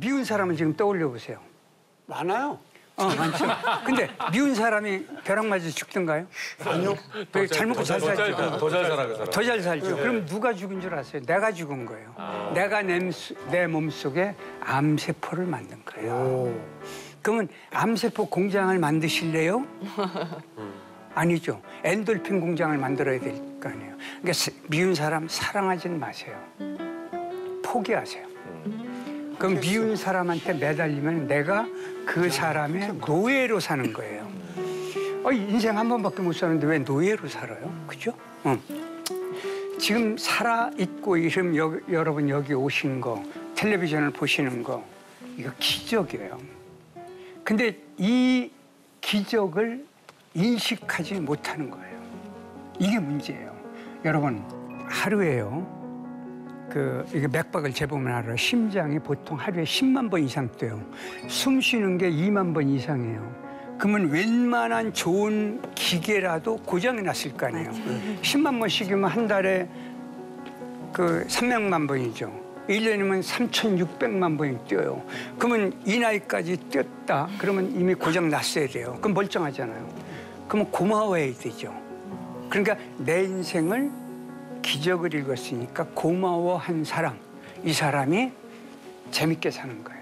미운 사람을 지금 떠올려 보세요. 많아요. 어, 많죠. 근데 미운 사람이 벼락 맞아 죽던가요? 아니요. 되게 잘 먹고 잘 살죠. 더 잘 살아. 더잘 살죠. 그럼 누가 죽은 줄 아세요? 내가 죽은 거예요. 내가 내 몸속에 암세포를 만든 거예요. 그러면 암세포 공장을 만드실래요? 아니죠. 엔돌핀 공장을 만들어야 될 거 아니에요. 그러니까 스- 미운 사람 사랑하진 마세요. 포기하세요. 그럼 미운 사람한테 매달리면 내가 그 사람의 노예로 사는 거예요. 어, 인생 한 번밖에 못 사는데 왜 노예로 살아요? 그죠? 응. 지금 살아 있고 이름 여, 여러분 여기 오신 거 텔레비전을 보시는 거 이거 기적이에요. 근데 이 기적을 인식하지 못하는 거예요. 이게 문제예요. 여러분 하루에요. 그 이게 맥박을 재보면 알아요. 심장이 보통 하루에 10만 번 이상 뛰어요. 숨 쉬는 게 2만 번 이상이에요. 그러면 웬만한 좋은 기계라도 고장이 났을 거 아니에요. 10만 번씩이면 한 달에 그 300만 번이죠. 1년이면 3,600만 번이 뛰어요. 그러면 이 나이까지 뛰었다. 그러면 이미 고장 났어야 돼요. 그럼 멀쩡하잖아요. 그러면 고마워해야 되죠. 그러니까 내 인생을 기적을 읽었으니까 고마워한 사람, 이 사람이 재밌게 사는 거예요.